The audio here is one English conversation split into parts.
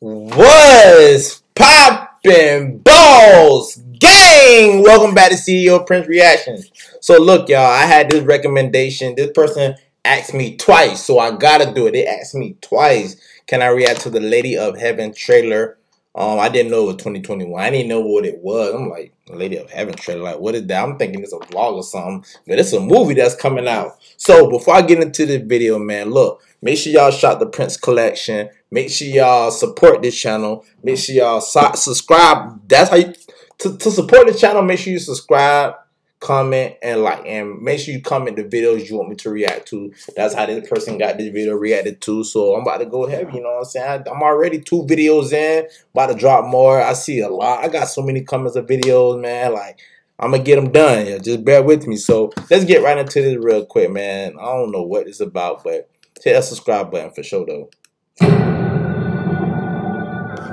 Was popping Boss Gang? Welcome back to CEO Prince Reactions. So look, y'all, I had this recommendation. This person asked me twice, so I gotta do it. They asked me twice. Can I react to the Lady of Heaven trailer? Um, I didn't know it was 2021. I didn't know what it was. I'm like, Lady of Heaven trailer. Like, what is that? I'm thinking it's a vlog or something, but it's a movie that's coming out. So before I get into the video, man, look, make sure y'all shop the Prince collection. Make sure y'all support this channel. Make sure y'all subscribe. That's how you to, to support the channel. Make sure you subscribe comment and like and make sure you comment the videos you want me to react to. That's how this person got this video reacted to. So i'm about to go heavy you know what i'm saying? I, am already two videos in. About to drop more. I see a lot. I got so many comments of videos man. Like i'm gonna get them done. Just bear with me. So let's get right into this real quick man. I don't know what it's about but hit that subscribe button for sure though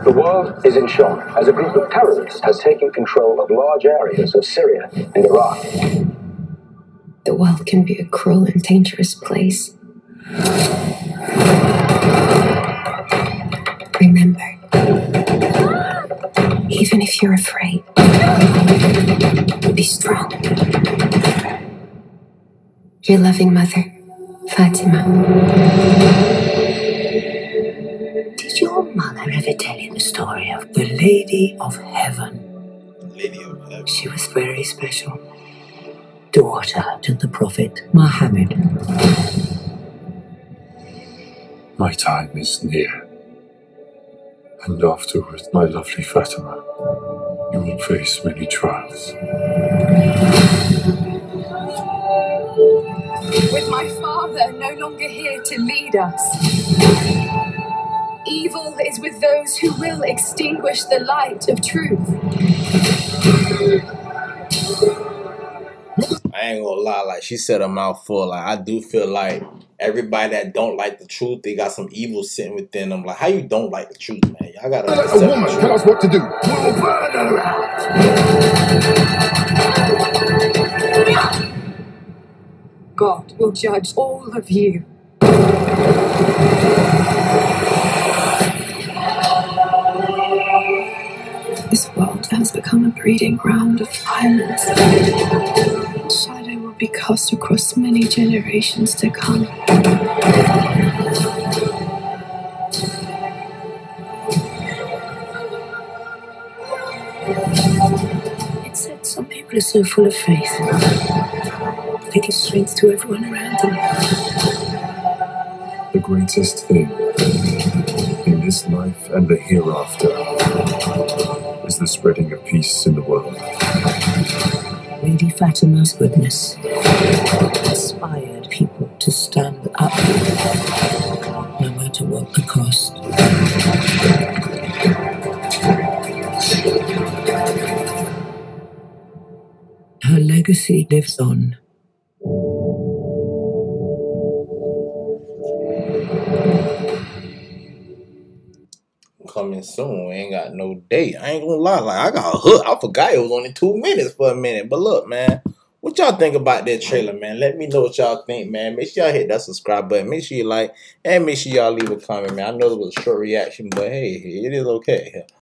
the world is in shock as a group of terrorists has taken control of large areas of Syria and Iraq. The world can be a cruel and dangerous place. Remember, even if you're afraid, be strong. Your loving mother, Fatima. Did your mother ever tell you the story of the Lady of Heaven? Lady of Heaven. She was very special. Daughter to the Prophet Muhammad. My time is near. And afterwards, my lovely Fatima, you will face many trials. Longer here to lead us evil is with those who will extinguish the light of truth. I ain't gonna lie, like she said a mouthful. Like I do feel like everybody that don't like the truth, they got some evil sitting within them. Like how you don't like the truth, man? Y'all gotta let a woman tell us what to do. We'll God will judge all of you. This world has become a breeding ground of violence. Shadow will be cast across many generations to come. It said some people are so full of faith. They give strength to everyone around them. The greatest thing in this life and the hereafter is the spreading of peace in the world. Lady Fatima's goodness inspired people to stand up, no matter what the cost. Her legacy lives on. Coming soon. We ain't got no date. I ain't gonna lie, like I got hooked. I forgot it was only two minutes for a minute. But look, man, what y'all think about that trailer, man? Let me know what y'all think, man. Make sure y'all hit that subscribe button. Make sure you like and make sure y'all leave a comment, man. I know it was a short reaction, but hey, it is okay.